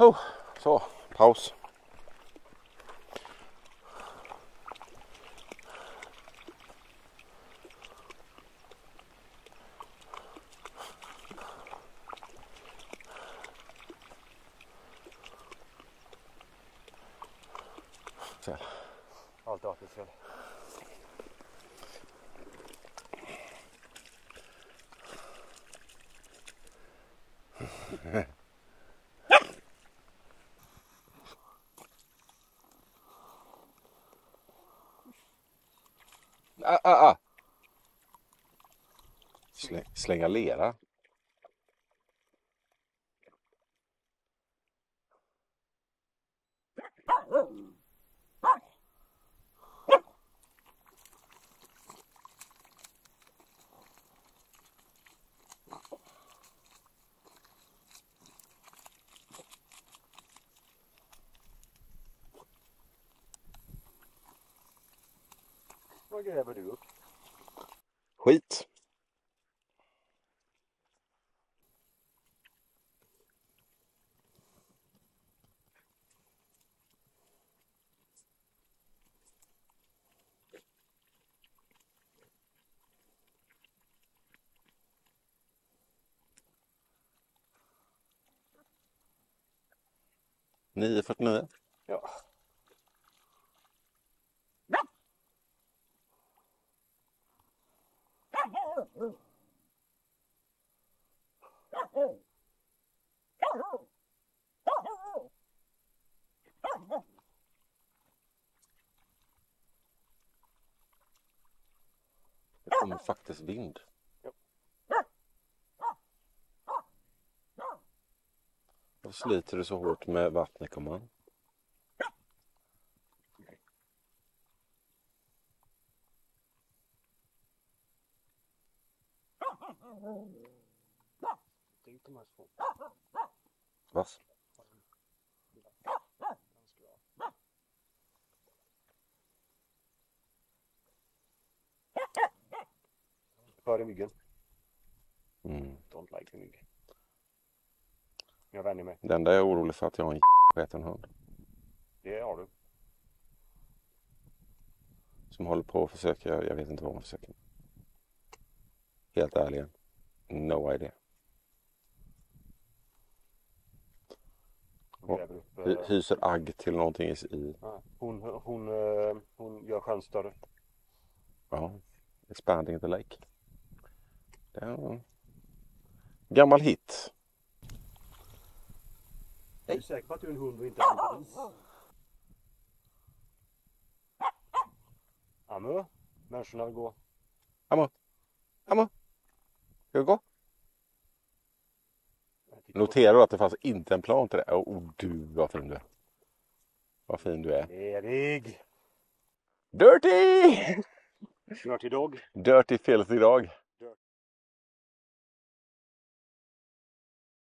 Oh, så, paus. Så här. Allt artigt fel. Ah, ah, ah. Släng, slänga lera. Vad gräver du upp? Skit. Nio fyrtionio. Ja. Det kommer faktiskt vind. Varför sliter du så hårt med vattnet gumman? Tänk de här. Vass. Hör i myggen. Mm. Don't like the mygg. Jag vänjer mig. Det enda jag är orolig för är att jag har en sketen hund. Det har du. Som håller på att försöka, jag vet inte vad hon försöker. Helt ärligen. No idea. Hon Ja. gräver upp. Hy- eh, Hyser agg till någonting i, i ja. Hon, hon, eh, hon gör sjön större. ja, expanding the lake. Det är en gammal hit. Är du säker på att du är en hund och inte en gris? Amu, människorna vill gå. Amma. Amma. Ska vi gå? Noterar du att det fanns inte en plan till det? Åh oh, du vad fin du är. Vad fin du är. Erik! Dirty! Dirty dog. Dirty filthy dog.